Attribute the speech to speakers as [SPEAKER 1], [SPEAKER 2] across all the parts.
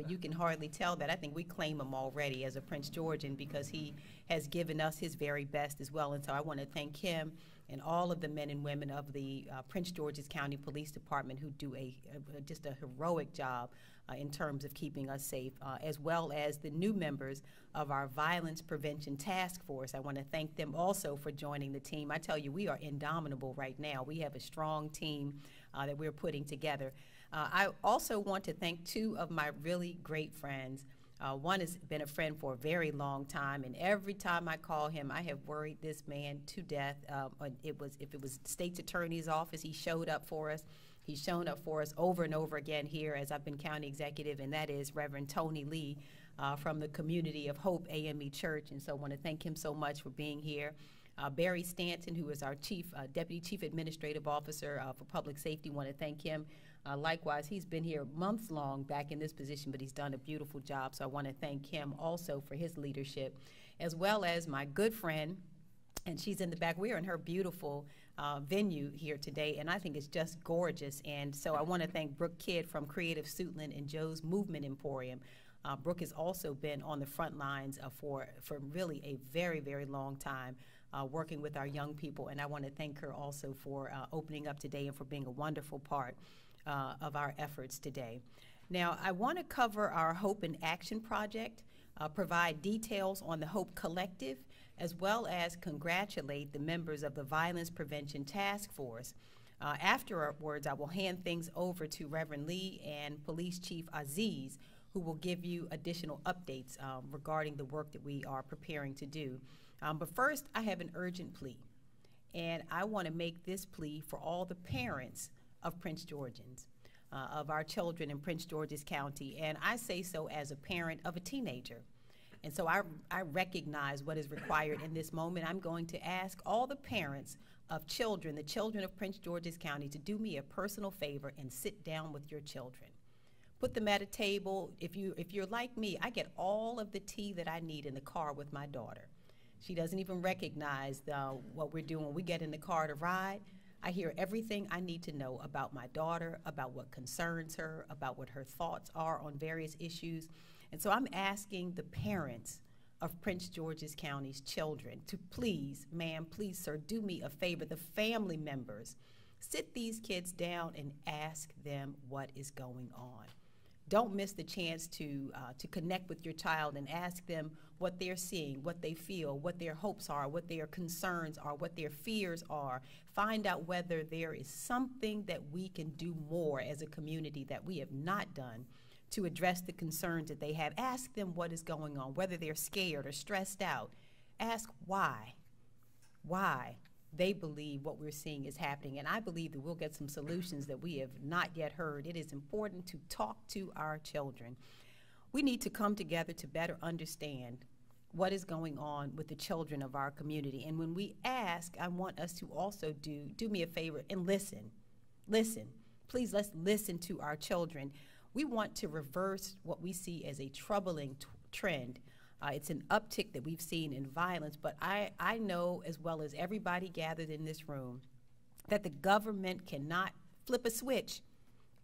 [SPEAKER 1] but you can hardly tell that. I think we claim him already as a Prince Georgian because he has given us his very best as well. And so I want to thank him and all of the men and women of the uh, Prince George's County Police Department who do a, a just a heroic job uh, in terms of keeping us safe, uh, as well as the new members of our Violence Prevention Task Force. I want to thank them also for joining the team. I tell you, we are indomitable right now. We have a strong team uh, that we're putting together. Uh, I also want to thank two of my really great friends. Uh, one has been a friend for a very long time, and every time I call him, I have worried this man to death. Um, it was if it was state's attorney's office, he showed up for us. He's shown up for us over and over again here as I've been county executive, and that is Reverend Tony Lee uh, from the Community of Hope AME Church. And so I want to thank him so much for being here. Uh, Barry Stanton, who is our chief uh, deputy chief administrative officer uh, for public safety, want to thank him. Uh, likewise, he's been here months long back in this position, but he's done a beautiful job. So I want to thank him also for his leadership, as well as my good friend, and she's in the back. We're in her beautiful uh, venue here today, and I think it's just gorgeous. And so I want to thank Brooke Kidd from Creative Suitland and Joe's Movement Emporium. Uh, Brooke has also been on the front lines uh, for, for really a very, very long time uh, working with our young people. And I want to thank her also for uh, opening up today and for being a wonderful part uh, of our efforts today. Now, I want to cover our Hope in Action project, uh, provide details on the Hope Collective, as well as congratulate the members of the Violence Prevention Task Force. Uh, afterwards, I will hand things over to Reverend Lee and Police Chief Aziz, who will give you additional updates um, regarding the work that we are preparing to do. Um, but first, I have an urgent plea. And I want to make this plea for all the parents of Prince Georgians, uh, of our children in Prince George's County. And I say so as a parent of a teenager. And so I, I recognize what is required in this moment. I'm going to ask all the parents of children, the children of Prince George's County, to do me a personal favor and sit down with your children. Put them at a table. If, you, if you're like me, I get all of the tea that I need in the car with my daughter. She doesn't even recognize the, what we're doing. We get in the car to ride, I hear everything I need to know about my daughter, about what concerns her, about what her thoughts are on various issues. And so I'm asking the parents of Prince George's County's children to please, ma'am, please, sir, do me a favor, the family members, sit these kids down and ask them what is going on. Don't miss the chance to, uh, to connect with your child and ask them what they're seeing, what they feel, what their hopes are, what their concerns are, what their fears are. Find out whether there is something that we can do more as a community that we have not done to address the concerns that they have. Ask them what is going on, whether they're scared or stressed out. Ask why. Why they believe what we're seeing is happening. And I believe that we'll get some solutions that we have not yet heard. It is important to talk to our children. We need to come together to better understand what is going on with the children of our community. And when we ask, I want us to also do do me a favor and listen. Listen. Please let's listen to our children we want to reverse what we see as a troubling trend. Uh, it's an uptick that we've seen in violence, but I, I know as well as everybody gathered in this room that the government cannot flip a switch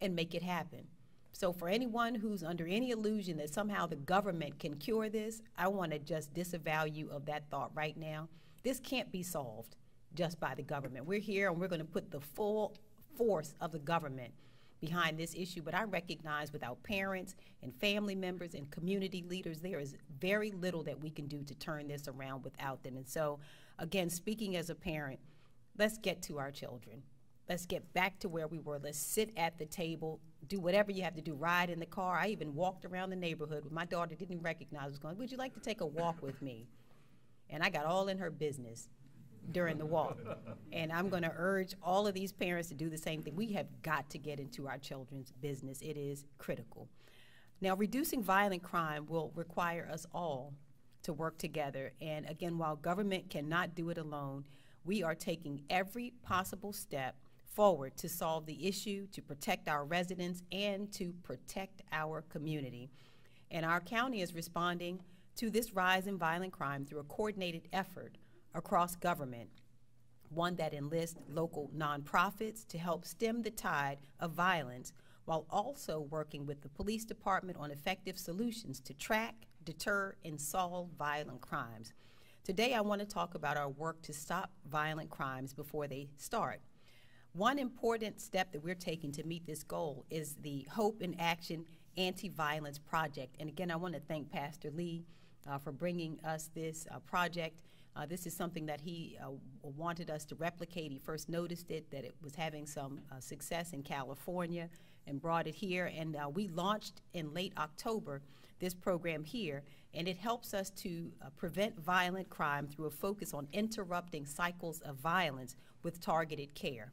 [SPEAKER 1] and make it happen. So for anyone who's under any illusion that somehow the government can cure this, I want to just disavow you of that thought right now. This can't be solved just by the government. We're here and we're going to put the full force of the government behind this issue, but I recognize without parents and family members and community leaders, there is very little that we can do to turn this around without them. And so, again, speaking as a parent, let's get to our children. Let's get back to where we were. Let's sit at the table, do whatever you have to do, ride in the car. I even walked around the neighborhood. My daughter didn't recognize I was going, Would you like to take a walk with me? And I got all in her business during the walk. And I'm going to urge all of these parents to do the same thing. We have got to get into our children's business. It is critical. Now, reducing violent crime will require us all to work together. And again, while government cannot do it alone, we are taking every possible step forward to solve the issue, to protect our residents, and to protect our community. And our county is responding to this rise in violent crime through a coordinated effort across government, one that enlists local nonprofits to help stem the tide of violence while also working with the police department on effective solutions to track, deter, and solve violent crimes. Today, I want to talk about our work to stop violent crimes before they start. One important step that we're taking to meet this goal is the Hope in Action Anti-Violence Project. And again, I want to thank Pastor Lee uh, for bringing us this uh, project. Uh, this is something that he uh, wanted us to replicate. He first noticed it, that it was having some uh, success in California and brought it here. And uh, we launched in late October this program here, and it helps us to prevent violent crime through a focus on interrupting cycles of violence with targeted care.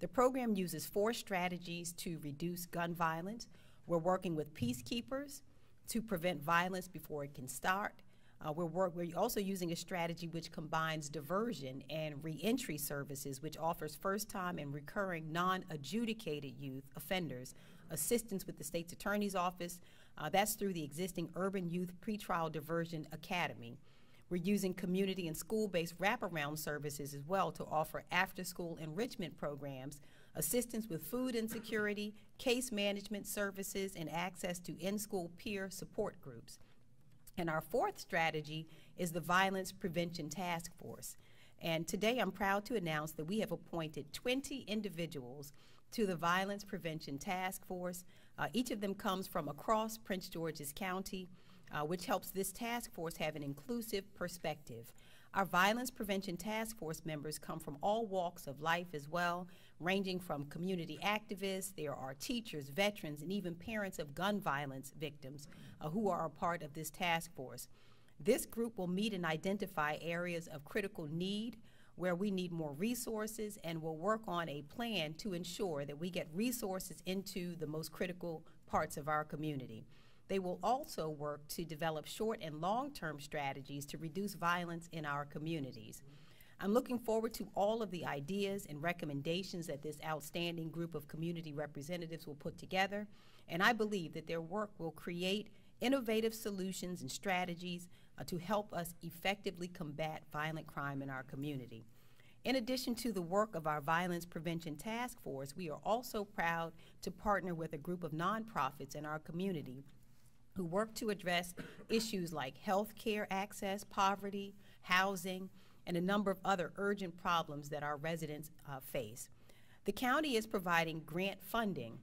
[SPEAKER 1] The program uses four strategies to reduce gun violence. We're working with peacekeepers to prevent violence before it can start. Uh, we're, work, we're also using a strategy which combines diversion and reentry services, which offers first time and recurring non adjudicated youth offenders assistance with the state's attorney's office. Uh, that's through the existing Urban Youth Pretrial Diversion Academy. We're using community and school based wraparound services as well to offer after school enrichment programs, assistance with food insecurity, case management services, and access to in school peer support groups. And our fourth strategy is the Violence Prevention Task Force. And today I'm proud to announce that we have appointed 20 individuals to the Violence Prevention Task Force. Uh, each of them comes from across Prince George's County uh, which helps this task force have an inclusive perspective. Our Violence Prevention Task Force members come from all walks of life as well, ranging from community activists, there are teachers, veterans, and even parents of gun violence victims uh, who are a part of this task force. This group will meet and identify areas of critical need where we need more resources and will work on a plan to ensure that we get resources into the most critical parts of our community. They will also work to develop short and long term strategies to reduce violence in our communities. I'm looking forward to all of the ideas and recommendations that this outstanding group of community representatives will put together, and I believe that their work will create innovative solutions and strategies uh, to help us effectively combat violent crime in our community. In addition to the work of our Violence Prevention Task Force, we are also proud to partner with a group of nonprofits in our community who work to address issues like health care access, poverty, housing, and a number of other urgent problems that our residents uh, face. The county is providing grant funding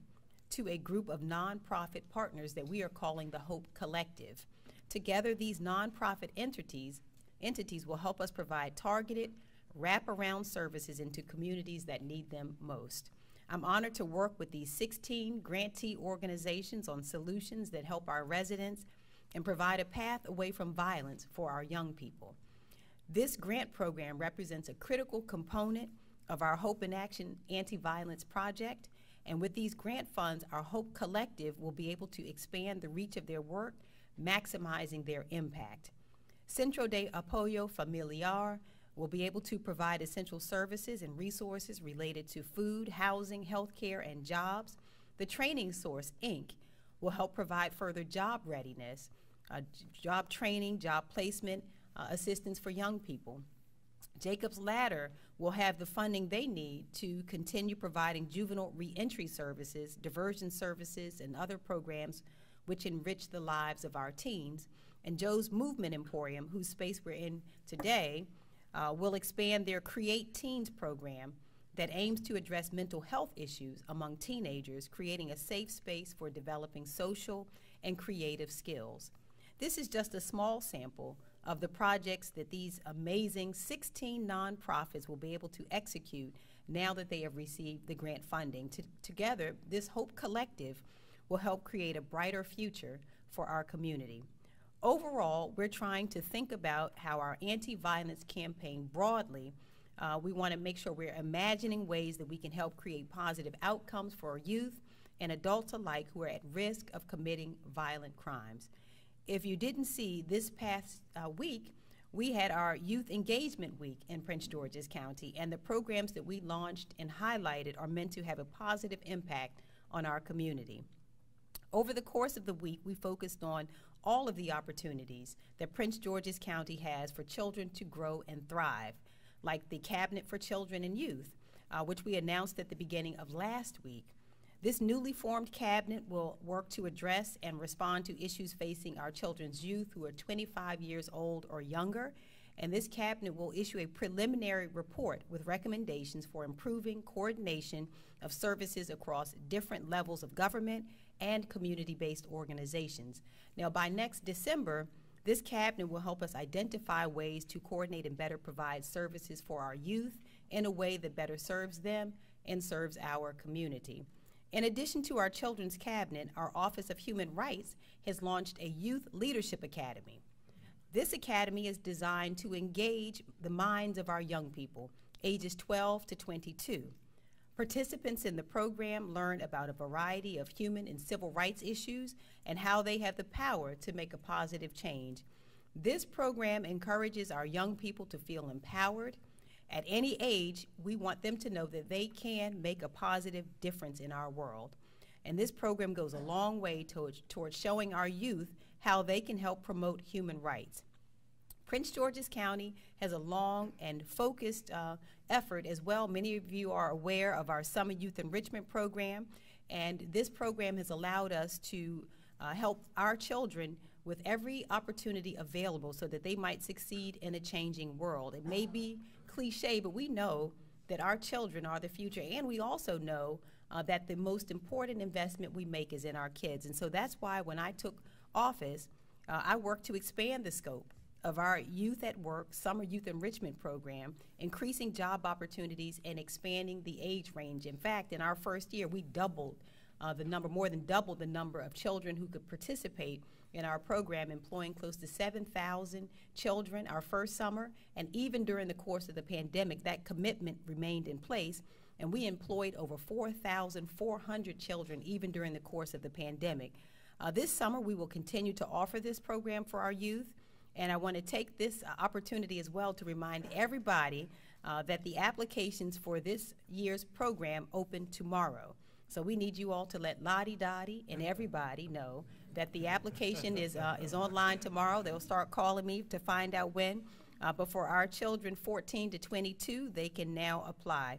[SPEAKER 1] to a group of nonprofit partners that we are calling the Hope Collective. Together, these nonprofit entities, entities will help us provide targeted, wraparound services into communities that need them most. I'm honored to work with these 16 grantee organizations on solutions that help our residents and provide a path away from violence for our young people. This grant program represents a critical component of our Hope in Action anti-violence project, and with these grant funds, our Hope Collective will be able to expand the reach of their work, maximizing their impact. Centro de Apoyo Familiar will be able to provide essential services and resources related to food, housing, healthcare, and jobs. The Training Source, Inc., will help provide further job readiness, uh, job training, job placement, uh, assistance for young people. Jacob's Ladder will have the funding they need to continue providing juvenile reentry services, diversion services, and other programs which enrich the lives of our teens. And Joe's Movement Emporium, whose space we're in today, uh, will expand their Create Teens program that aims to address mental health issues among teenagers, creating a safe space for developing social and creative skills. This is just a small sample of the projects that these amazing 16 nonprofits will be able to execute now that they have received the grant funding. To, together, this Hope Collective will help create a brighter future for our community. Overall, we're trying to think about how our anti-violence campaign broadly, uh, we want to make sure we're imagining ways that we can help create positive outcomes for youth and adults alike who are at risk of committing violent crimes. If you didn't see this past uh, week, we had our Youth Engagement Week in Prince George's County, and the programs that we launched and highlighted are meant to have a positive impact on our community. Over the course of the week, we focused on all of the opportunities that Prince George's County has for children to grow and thrive, like the Cabinet for Children and Youth, uh, which we announced at the beginning of last week. This newly formed cabinet will work to address and respond to issues facing our children's youth who are 25 years old or younger. And this cabinet will issue a preliminary report with recommendations for improving coordination of services across different levels of government and community based organizations. Now, by next December, this cabinet will help us identify ways to coordinate and better provide services for our youth in a way that better serves them and serves our community. In addition to our Children's Cabinet, our Office of Human Rights has launched a Youth Leadership Academy. This academy is designed to engage the minds of our young people, ages 12 to 22. Participants in the program learn about a variety of human and civil rights issues and how they have the power to make a positive change. This program encourages our young people to feel empowered. At any age, we want them to know that they can make a positive difference in our world. And this program goes a long way towards, towards showing our youth how they can help promote human rights. Prince George's County has a long and focused uh, effort as well. Many of you are aware of our Summer Youth Enrichment Program, and this program has allowed us to uh, help our children with every opportunity available so that they might succeed in a changing world. It may be cliche, but we know that our children are the future, and we also know uh, that the most important investment we make is in our kids. And so that's why when I took office, uh, I worked to expand the scope of our Youth at Work Summer Youth Enrichment Program, increasing job opportunities and expanding the age range. In fact, in our first year, we doubled uh, the number, more than doubled the number of children who could participate in our program, employing close to 7,000 children our first summer. And even during the course of the pandemic, that commitment remained in place. And we employed over 4,400 children even during the course of the pandemic. Uh, this summer, we will continue to offer this program for our youth. And I want to take this uh, opportunity as well to remind everybody uh, that the applications for this year's program open tomorrow. So we need you all to let Lottie Dottie and everybody know that the application is, uh, is online tomorrow. They'll start calling me to find out when. Uh, but for our children 14 to 22, they can now apply.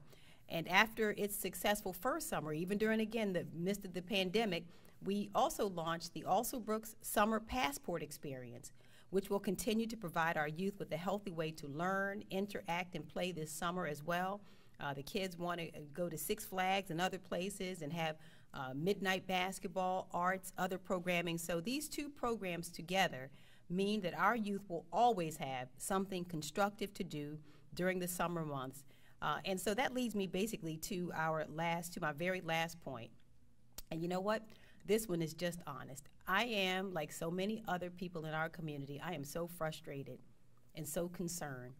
[SPEAKER 1] And after its successful first summer, even during again the midst of the pandemic, we also launched the Alsobrooks Summer Passport Experience which will continue to provide our youth with a healthy way to learn, interact, and play this summer as well. Uh, the kids want to go to Six Flags and other places and have uh, midnight basketball, arts, other programming. So these two programs together mean that our youth will always have something constructive to do during the summer months. Uh, and so that leads me basically to our last, to my very last point. And you know what? This one is just honest. I am, like so many other people in our community, I am so frustrated and so concerned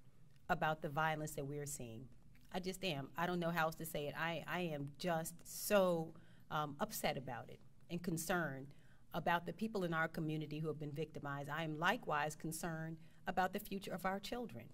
[SPEAKER 1] about the violence that we're seeing. I just am. I don't know how else to say it. I, I am just so um, upset about it and concerned about the people in our community who have been victimized. I am likewise concerned about the future of our children.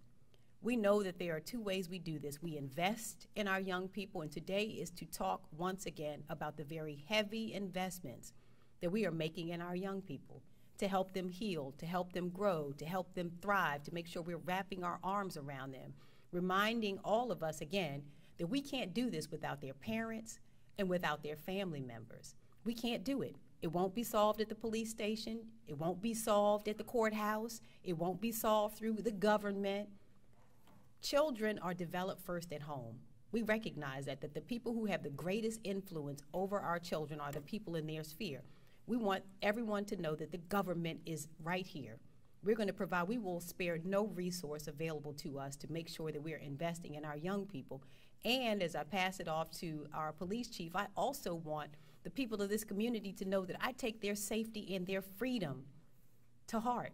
[SPEAKER 1] We know that there are two ways we do this. We invest in our young people, and today is to talk once again about the very heavy investments that we are making in our young people to help them heal, to help them grow, to help them thrive, to make sure we're wrapping our arms around them, reminding all of us again that we can't do this without their parents and without their family members. We can't do it. It won't be solved at the police station. It won't be solved at the courthouse. It won't be solved through the government. Children are developed first at home. We recognize that, that the people who have the greatest influence over our children are the people in their sphere. We want everyone to know that the government is right here. We're going to provide, we will spare no resource available to us to make sure that we're investing in our young people. And as I pass it off to our police chief, I also want the people of this community to know that I take their safety and their freedom to heart.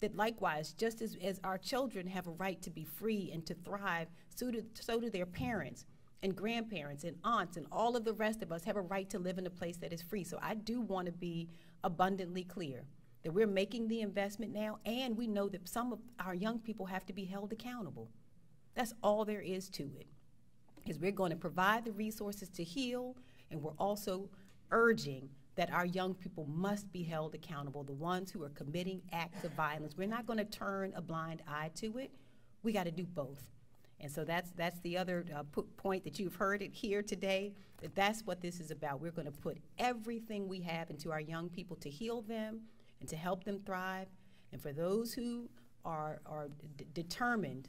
[SPEAKER 1] That likewise, just as, as our children have a right to be free and to thrive, so do, so do their parents and grandparents and aunts and all of the rest of us have a right to live in a place that is free. So I do want to be abundantly clear that we're making the investment now and we know that some of our young people have to be held accountable. That's all there is to it. Is we're going to provide the resources to heal and we're also urging that our young people must be held accountable, the ones who are committing acts of violence. We're not going to turn a blind eye to it. We got to do both. And so that's, that's the other uh, po- point that you've heard it here today, that that's what this is about. We're going to put everything we have into our young people to heal them and to help them thrive. And for those who are, are determined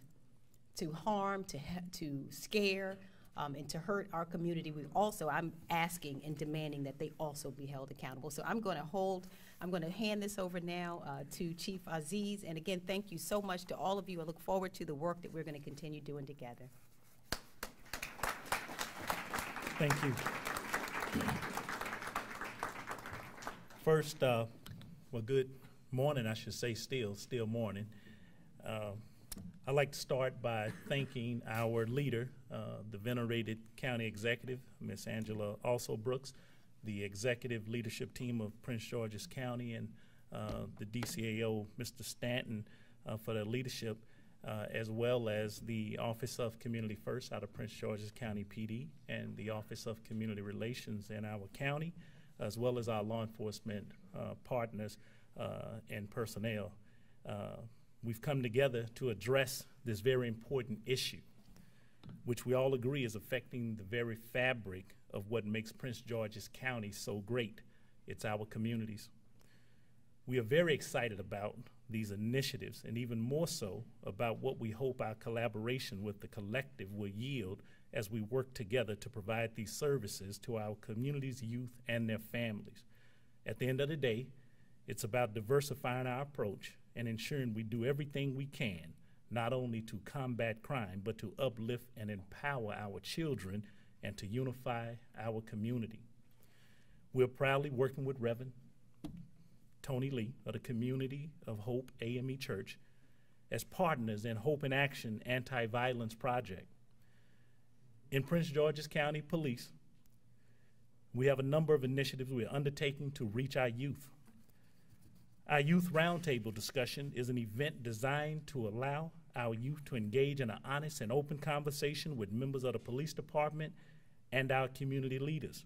[SPEAKER 1] to harm, to, to scare, um, and to hurt our community, we also, I'm asking and demanding that they also be held accountable. So I'm going to hold, I'm going to hand this over now uh, to Chief Aziz. And again, thank you so much to all of you. I look forward to the work that we're going to continue doing together.
[SPEAKER 2] Thank you. First, uh, well, good morning, I should say, still, still morning. Uh, I'd like to start by thanking our leader, uh, the venerated county executive, Miss Angela Alsobrooks, the executive leadership team of Prince George's County, and uh, the DCAO, Mr. Stanton, uh, for their leadership, uh, as well as the Office of Community First out of Prince George's County PD, and the Office of Community Relations in our county, as well as our law enforcement uh, partners uh, and personnel. We've come together to address this very important issue, which we all agree is affecting the very fabric of what makes Prince George's County so great. It's our communities. We are very excited about these initiatives and even more so about what we hope our collaboration with the collective will yield as we work together to provide these services to our communities, youth, and their families. At the end of the day, it's about diversifying our approach and ensuring we do everything we can, not only to combat crime, but to uplift and empower our children and to unify our community. We're proudly working with Reverend Tony Lee of the Community of Hope AME Church as partners in Hope in Action Anti-Violence Project. In Prince George's County Police, we have a number of initiatives we're undertaking to reach our youth. Our Youth Roundtable discussion is an event designed to allow our youth to engage in an honest and open conversation with members of the police department and our community leaders.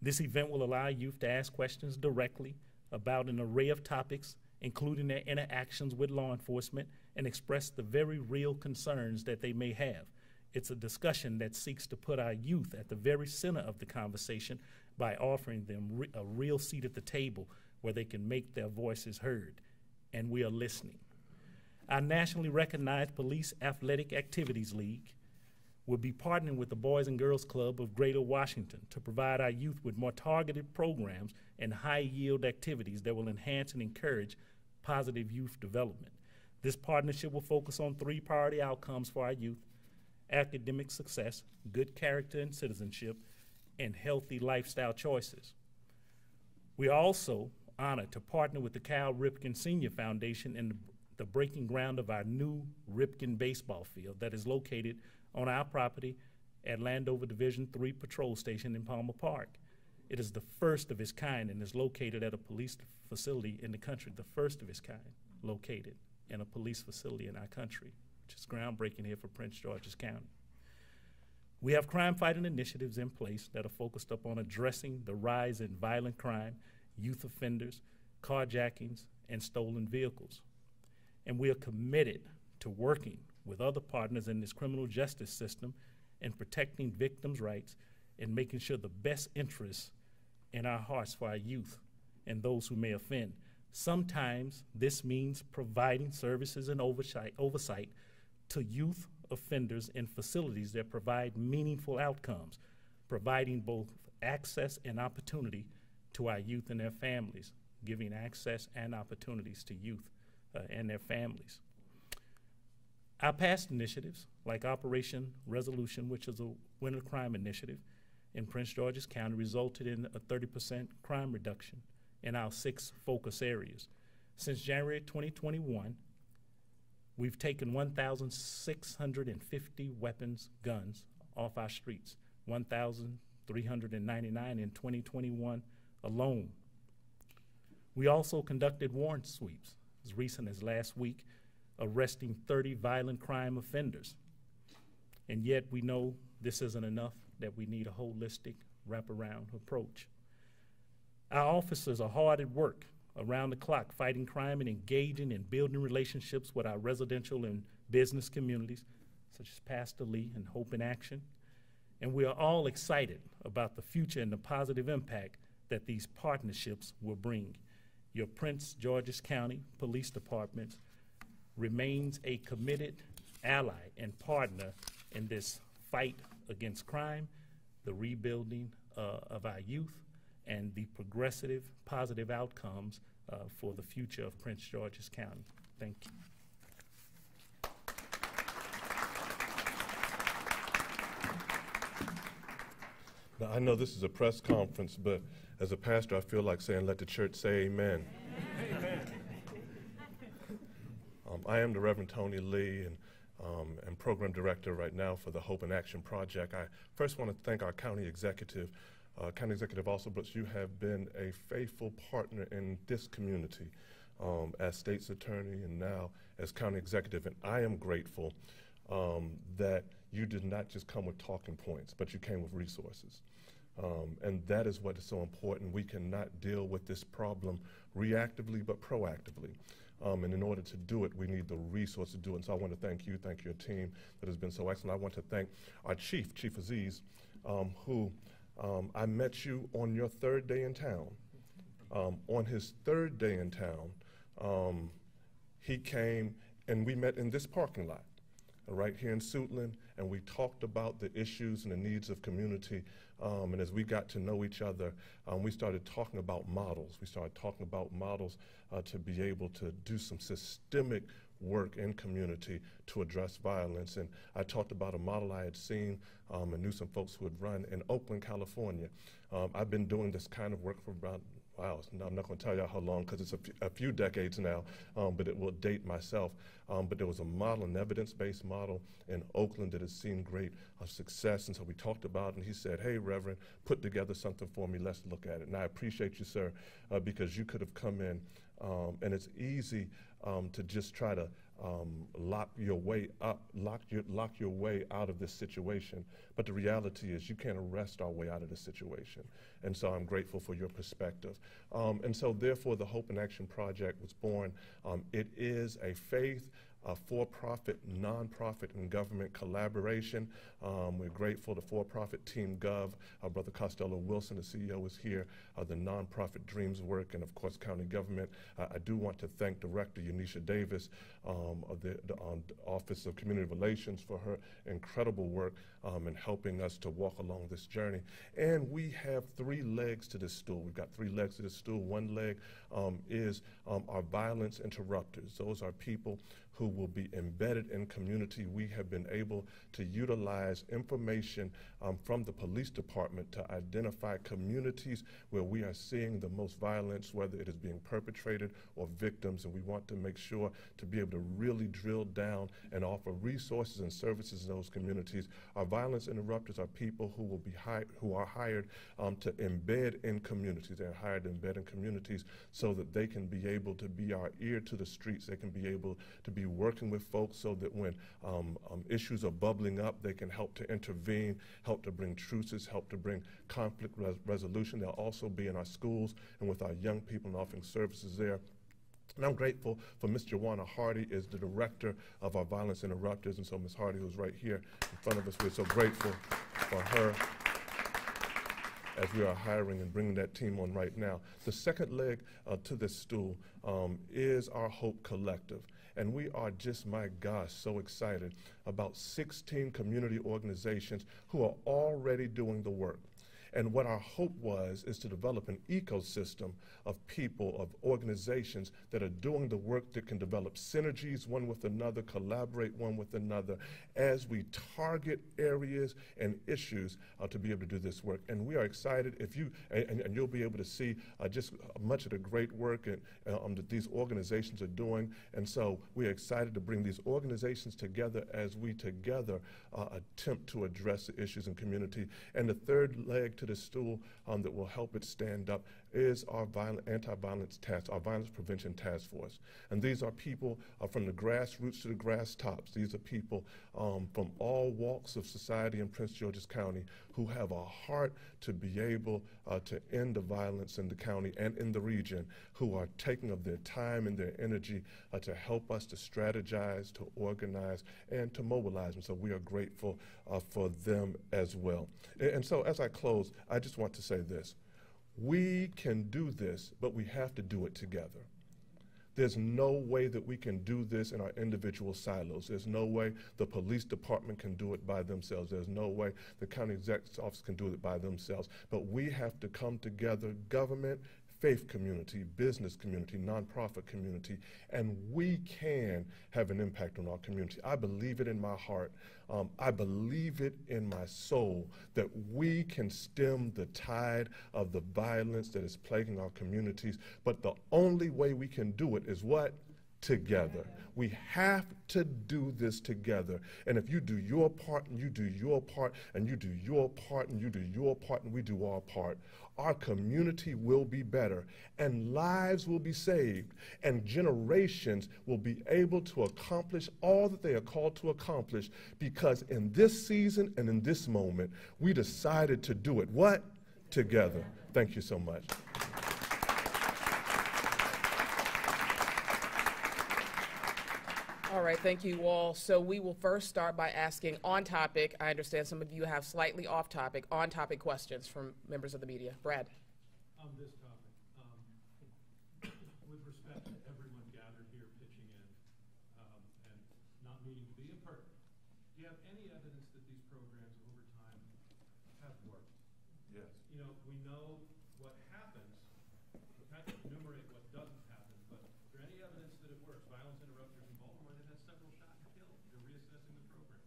[SPEAKER 2] This event will allow youth to ask questions directly about an array of topics, including their interactions with law enforcement, and express the very real concerns that they may have. It's a discussion that seeks to put our youth at the very center of the conversation by offering them re- a real seat at the table where they can make their voices heard. And we are listening. Our nationally recognized Police Athletic Activities League will be partnering with the Boys and Girls Club of Greater Washington to provide our youth with more targeted programs and high yield activities that will enhance and encourage positive youth development. This partnership will focus on three priority outcomes for our youth academic success, good character and citizenship, and healthy lifestyle choices. We also honored to partner with the Cal Ripken Senior Foundation in the, the breaking ground of our new Ripken baseball field that is located on our property at Landover Division 3 Patrol Station in Palmer Park. It is the first of its kind and is located at a police facility in the country, the first of its kind located in a police facility in our country, which is groundbreaking here for Prince George's County. We have crime fighting initiatives in place that are focused upon addressing the rise in violent crime, youth offenders, carjackings, and stolen vehicles. And we are committed to working with other partners in this criminal justice system and protecting victims' rights and making sure the best interests in our hearts for our youth and those who may offend. Sometimes this means providing services and oversight, oversight to youth offenders in facilities that provide meaningful outcomes, providing both access and opportunity to our youth and their families, giving access and opportunities to youth uh, and their families. Our past initiatives, like Operation Resolution, which is a winter crime initiative in Prince George's County, resulted in a 30% crime reduction in our six focus areas. Since January 2021, we've taken 1,650 weapons, guns off our streets, 1,399 in 2021 alone. We also conducted warrant sweeps as recent as last week, arresting 30 violent crime offenders. And yet we know this isn't enough, that we need a holistic, wraparound approach. Our officers are hard at work around the clock fighting crime and engaging and building relationships with our residential and business communities, such as Pastor Lee and Hope in Action. And we are all excited about the future and the positive impact that these partnerships will bring. Your Prince George's County Police Department remains a committed ally and partner in this fight against crime, the rebuilding uh, of our youth, and the progressive positive outcomes uh, for the future of Prince George's County. Thank you.
[SPEAKER 3] Now, I know this is a press conference, but as a pastor, I feel like saying, let the church say amen. um, I am the Reverend Tony Lee and, um, and program director right now for the Hope in Action Project. I first want to thank our county executive. Uh, county Executive Alsobrooks, you have been a faithful partner in this community um, as state's attorney and now as county executive. And I am grateful um, that you did not just come with talking points, but you came with resources. Um, and that is what is so important. We cannot deal with this problem reactively but proactively. Um, and in order to do it, we need the resources to do it. And so I want to thank you, thank your team that has been so excellent. I want to thank our chief, Chief Aziz, um, who um, I met you on your third day in town. Um, on his third day in town, um, he came and we met in this parking lot right here in Suitland, and we talked about the issues and the needs of community. Um, and as we got to know each other, um, we started talking about models. We started talking about models uh, to be able to do some systemic work in community to address violence. And I talked about a model I had seen um, and knew some folks who had run in Oakland, California. Um, I've been doing this kind of work for about wow, I'm not going to tell y'all how long because it's a, a few decades now, um, but it will date myself. Um, but there was a model, an evidence-based model in Oakland that has seen great uh, success, and so we talked about it, and he said, hey, Reverend, put together something for me, let's look at it. And I appreciate you, sir, uh, because you could have come in, um, and it's easy um, to just try to um, lock your way up, lock your, lock your way out of this situation. But the reality is you can't arrest our way out of this situation. And so I'm grateful for your perspective. Um, and so therefore the Hope in Action Project was born. Um, it is a faith, a for-profit, nonprofit, and government collaboration. Um, we're grateful to for-profit Team Gov. Our brother Costello Wilson, the CEO, is here. Uh, the nonprofit Dreams Work, and of course, county government. Uh, I do want to thank Director Unisha Davis um, of the, the um, Office of Community Relations for her incredible work um, in helping us to walk along this journey. And we have three legs to this stool. We've got three legs to this stool. One leg um, is um, our violence interrupters. Those are people who will be embedded in community. We have been able to utilize information um, from the police department to identify communities where we are seeing the most violence, whether it is being perpetrated or victims, and we want to make sure to be able to really drill down and offer resources and services in those communities. Our violence interrupters are people who will be hired, who are hired um, to embed in communities. They're hired to embed in communities so that they can be able to be our ear to the streets. They can be able to be working with folks so that when um, um, issues are bubbling up, they can help to intervene, help to bring truces, help to bring conflict res resolution. They'll also be in our schools and with our young people and offering services there. And I'm grateful for Ms. Joanna Hardy is the director of our violence interrupters. And so Ms. Hardy, who's right here in front of us, we're so grateful for her as we are hiring and bringing that team on right now. The second leg uh, to this stool um, is our Hope Collective. And we are just, my gosh, so excited about 16 community organizations who are already doing the work. And what our hope was is to develop an ecosystem of people, of organizations that are doing the work that can develop synergies one with another, collaborate one with another as we target areas and issues uh, to be able to do this work. And we are excited if you, and, and you'll be able to see uh, just much of the great work and, uh, um, that these organizations are doing. And so we are excited to bring these organizations together as we together uh, attempt to address the issues in community. And the third leg to the stool um, that will help it stand up is our violent, anti-violence task, our violence prevention task force. And these are people uh, from the grassroots to the grass tops. These are people um, from all walks of society in Prince George's County who have a heart to be able uh, to end the violence in the county and in the region, who are taking of their time and their energy uh, to help us to strategize, to organize, and to mobilize. And so we are grateful uh, for them as well. And, and so as I close, I just want to say this. We can do this, but we have to do it together. There's no way that we can do this in our individual silos. There's no way the police department can do it by themselves. There's no way the county executive's office can do it by themselves. But we have to come together, government, faith community, business community, nonprofit community, and we can have an impact on our community. I believe it in my heart. Um, I believe it in my soul that we can stem the tide of the violence that is plaguing our communities. But the only way we can do it is what? Together. We have to do this together. And if you do your part and you do your part and you do your part and you do your part and we do our part, our community will be better and lives will be saved and generations will be able to accomplish all that they are called to accomplish because in this season and in this moment, we decided to do it. What? Together. Thank you so much.
[SPEAKER 4] All right, thank you all. So we will first start by asking on topic. I understand some of you have slightly off topic, on topic questions from members of the media. Brad.
[SPEAKER 5] Um, with respect to everyone gathered here pitching in um, and not needing to be imperfect, do you have any evidence that these programs over time have worked?
[SPEAKER 3] Yes.
[SPEAKER 5] You know, we know what happens, we can't enumerate what doesn't happen, but is there any evidence that it works? Violence interrupters in Baltimore, they've had several shot and killed. They're reassessing the program.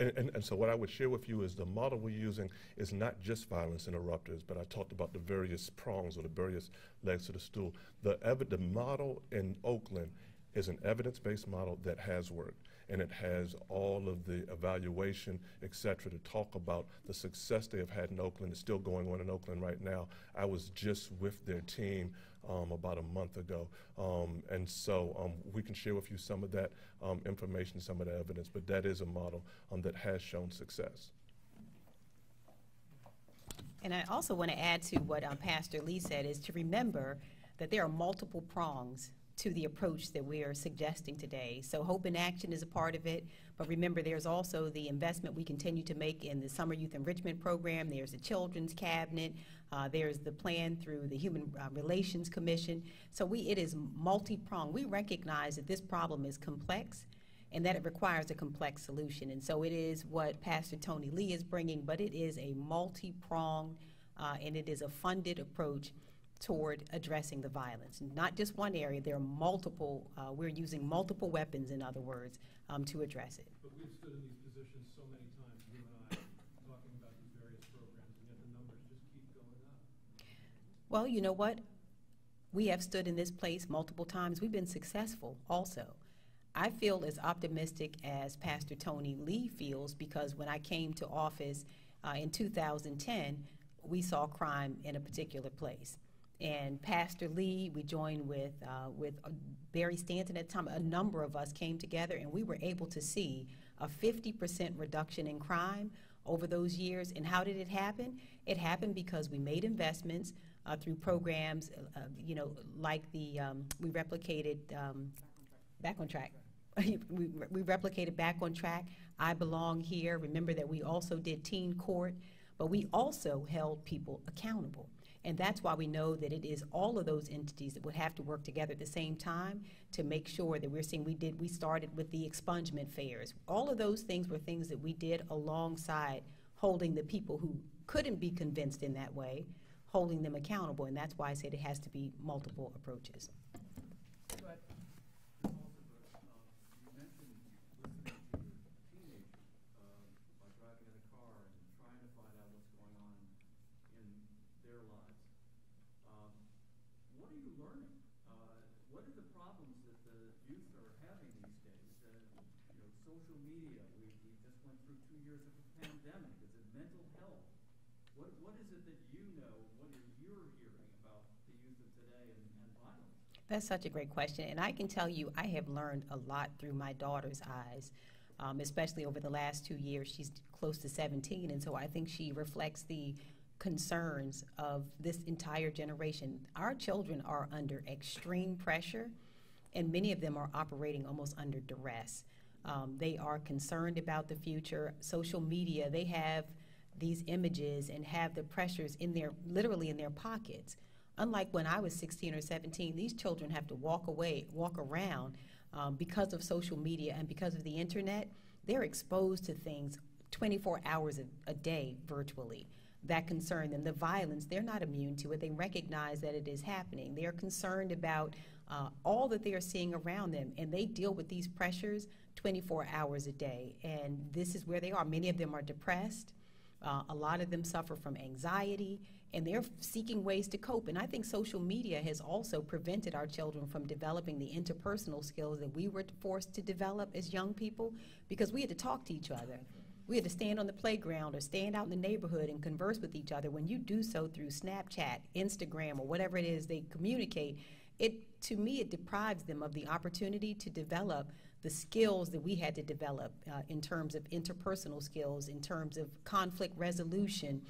[SPEAKER 3] And, and, and so what I would share with you is the model we're using is not just violence interrupters, but I talked about the various prongs or the various legs of the stool. The, the model in Oakland is an evidence-based model that has worked. And it has all of the evaluation, et cetera, to talk about the success they have had in Oakland. It's still going on in Oakland right now. I was just with their team um, about a month ago. Um, and so um, we can share with you some of that um, information, some of the evidence, but that is a model um, that has shown success.
[SPEAKER 1] And I also want to add to what um, Pastor Lee said is to remember that there are multiple prongs to the approach that we are suggesting today. So Hope in Action is a part of it, but remember there's also the investment we continue to make in the Summer Youth Enrichment Program. There's the Children's Cabinet. Uh, there's the plan through the Human uh, Relations Commission. So we it is multi-pronged. We recognize that this problem is complex and that it requires a complex solution. And so it is what Pastor Tony Lee is bringing, but it is a multi-pronged uh, and it is a funded approach toward addressing the violence. Not just one area, there are multiple, uh, we're using multiple weapons, in other words, um, to address it.
[SPEAKER 5] But we've stood in these positions so many times, you and I, talking about these various programs, and yet the numbers just keep going up.
[SPEAKER 1] Well, you know what? We have stood in this place multiple times. We've been successful also. I feel as optimistic as Pastor Tony Lee feels because when I came to office uh, in 2010, we saw crime in a particular place. And Pastor Lee, we joined with uh, with uh, Barry Stanton at the time. A number of us came together, and we were able to see a 50% reduction in crime over those years. And how did it happen? It happened because we made investments uh, through programs, uh, you know, like the um, we replicated um, back on track. we, we replicated back on track. I belong here. Remember that we also did teen court, but we also held people accountable. And that's why we know that it is all of those entities that would have to work together at the same time to make sure that we're seeing we did we started with the expungement fairs. All of those things were things that we did alongside holding the people who couldn't be convinced in that way, holding them accountable. And that's why I said it has to be multiple approaches.
[SPEAKER 6] Um, you mentioned listening to your teenagers um, by driving in a car and trying to find out what's going on in their lives. Um, what are you learning? Uh, what are the problems that the youth are having these days? Uh, you know, social media. We, we just went through two years of a pandemic. Is it mental health? What what is it that you know? What are you hearing about
[SPEAKER 1] That's such a great question, and I can tell you, I have learned a lot through my daughter's eyes, um, especially over the last two years. She's close to 17, and so I think she reflects the concerns of this entire generation. Our children are under extreme pressure, and many of them are operating almost under duress. Um, they are concerned about the future. Social media, they have these images and have the pressures in their literally in their pockets. Unlike when I was 16 or 17, these children have to walk away, walk around um, because of social media and because of the internet. They're exposed to things 24 hours a, a day virtually that concern them. The violence, they're not immune to it. They recognize that it is happening. They are concerned about uh, all that they are seeing around them, and they deal with these pressures 24 hours a day. And this is where they are. Many of them are depressed. Uh, a lot of them suffer from anxiety, and they're seeking ways to cope. And I think social media has also prevented our children from developing the interpersonal skills that we were forced to develop as young people because we had to talk to each other. We had to stand on the playground or stand out in the neighborhood and converse with each other. When you do so through Snapchat, Instagram, or whatever it is they communicate, it to me it deprives them of the opportunity to develop the skills that we had to develop uh, in terms of interpersonal skills, in terms of conflict resolution.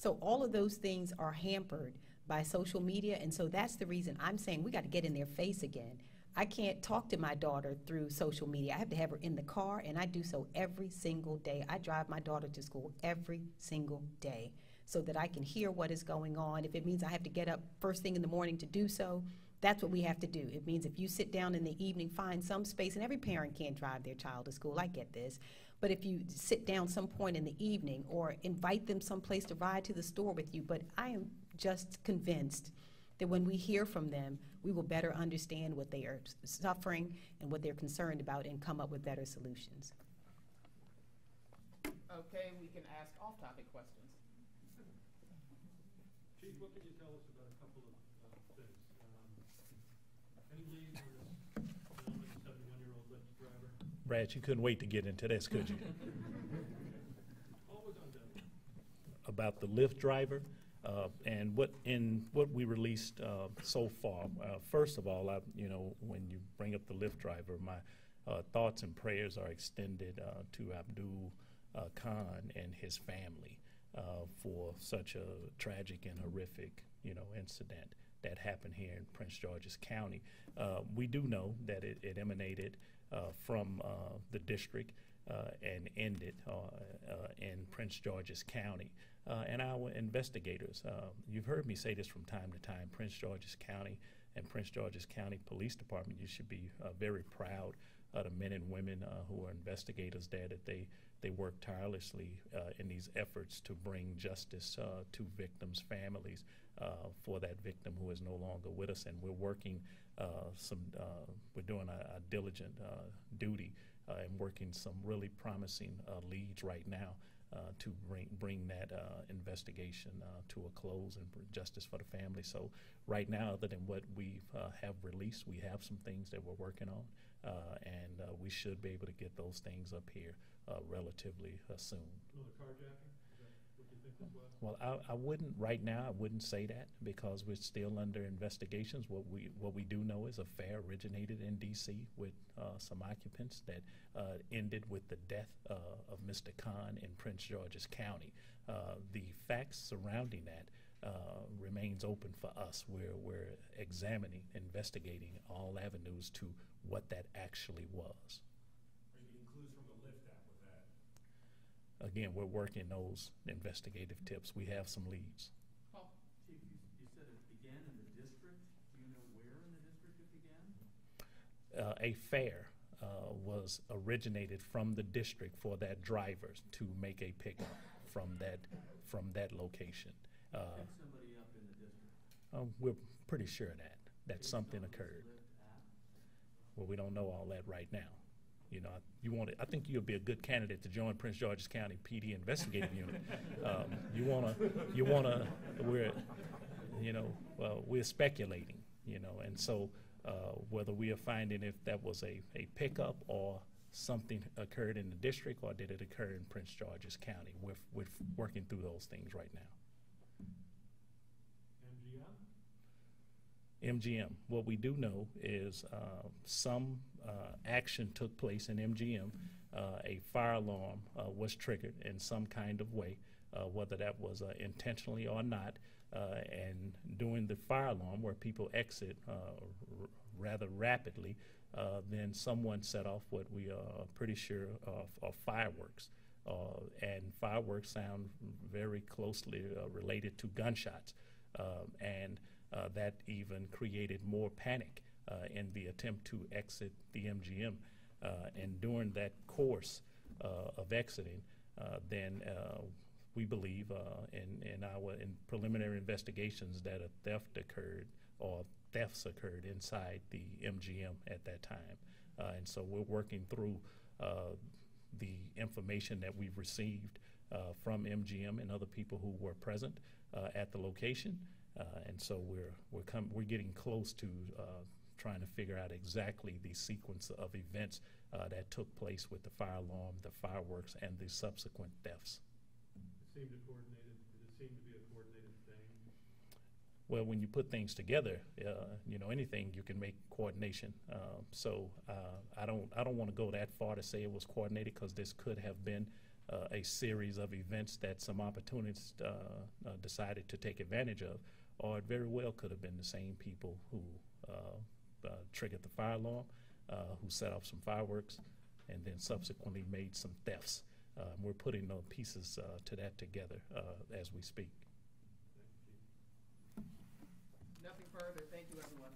[SPEAKER 1] So all of those things are hampered by social media, and so that's the reason I'm saying we got to get in their face again. I can't talk to my daughter through social media. I have to have her in the car, and I do so every single day. I drive my daughter to school every single day so that I can hear what is going on. If it means I have to get up first thing in the morning to do so, that's what we have to do. It means if you sit down in the evening, find some space, and every parent can't drive their child to school, I get this. But if you sit down some point in the evening or invite them someplace to ride to the store with you, but I am just convinced that when we hear from them, we will better understand what they are suffering and what they're concerned about and come up with better solutions.
[SPEAKER 4] Okay, we can ask off-topic questions.
[SPEAKER 5] Chief, what can you tell us about a couple of uh, things? Um, Any lead on this gentleman, seventy-one-year-old Lyft driver?
[SPEAKER 2] Brad, you couldn't wait to get into this, could you?
[SPEAKER 5] What was undone?
[SPEAKER 2] about the Lyft driver uh, and what in what we released uh, so far. Uh, first of all, I, you know, when you bring up the Lyft driver, my uh, thoughts and prayers are extended uh, to Abdul uh, Khan and his family for such a tragic and horrific, you know, incident that happened here in Prince George's County. we do know that it, it emanated from the district. Uh, and ended uh, uh, in Prince George's County. and our investigators, you've heard me say this from time to time, Prince George's County and Prince George's County Police Department, you should be very proud of the men and women who are investigators there, that they, they work tirelessly in these efforts to bring justice to victims' families for that victim who is no longer with us. And we're working some, we're doing a, a diligent duty uh, and working some really promising uh, leads right now uh, to bring bring that uh, investigation uh, to a close and justice for the family. So right now, other than what we uh, have released, we have some things that we're working on, and we should be able to get those things up here relatively soon.
[SPEAKER 5] Another carjacking? Is that what you think this was?
[SPEAKER 2] Well, I, I wouldn't right now. I wouldn't say that because we're still under investigations. What we what we do know is a fare originated in D.C. with uh, some occupants that uh, ended with the death uh, of Mr. Khan in Prince George's County. Uh, the facts surrounding that uh, remains open for us. We're we're examining, investigating all avenues to what that actually was. Again, we're working those investigative tips. We have some leads.
[SPEAKER 4] Paul?
[SPEAKER 6] Chief, you, you said it began in the district. Do you know where in the district it began?
[SPEAKER 2] Uh, a fare uh, was originated from the district for that driver to make a pickup from that from that location. Uh,
[SPEAKER 6] somebody up in the district.
[SPEAKER 2] uh, we're pretty sure of that that something occurred. Well, we don't know all that right now. You know, you want to, I think you'll be a good candidate to join Prince George's County PD Investigative Unit. Um, you want to, you want to, we're, you know, well, we're speculating, you know, and so uh, whether we are finding if that was a, a pickup or something occurred in the district or did it occur in Prince George's County, we're, we're working through those things right now.
[SPEAKER 5] MGM?
[SPEAKER 2] What we do know is uh, some uh, action took place in MGM. Uh, a fire alarm uh, was triggered in some kind of way, uh, whether that was uh, intentionally or not. And during the fire alarm, where people exit rather rapidly, then someone set off what we are pretty sure of, of fireworks. And fireworks sound very closely related to gunshots. And uh, that even created more panic uh, in the attempt to exit the MGM. Uh, and during that course uh, of exiting, then we believe in, in our in preliminary investigations that a theft occurred or thefts occurred inside the MGM at that time. Uh, and so we're working through uh, the information that we've received uh, from MGM and other people who were present at the location. Uh, and so we're, we're, com- we're getting close to uh, trying to figure out exactly the sequence of events uh, that took place with the fire alarm, the fireworks, and the subsequent thefts.
[SPEAKER 5] It seemed to coordinated, did it seem to be a coordinated thing?
[SPEAKER 2] Well, when you put things together, uh, you know, anything you can make coordination. Uh, so uh, I don't, I don't want to go that far to say it was coordinated because this could have been uh, a series of events that some opportunists uh, uh, decided to take advantage of, or it very well could have been the same people who uh, uh, triggered the fire alarm, uh, who set off some fireworks, and then subsequently made some thefts. Uh, we're putting the pieces to that together as we speak.
[SPEAKER 4] Nothing further. Thank you, everyone.